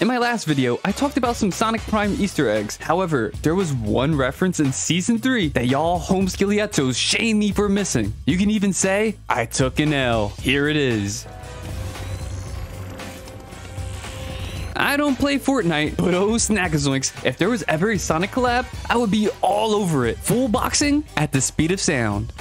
In my last video, I talked about some Sonic Prime Easter eggs. However, there was one reference in Season 3 that y'all home shame me for missing. You can even say, I took an L. Here it is. I don't play Fortnite, but oh snackazoinks, if there was ever a Sonic collab, I would be all over it. Full boxing at the speed of sound.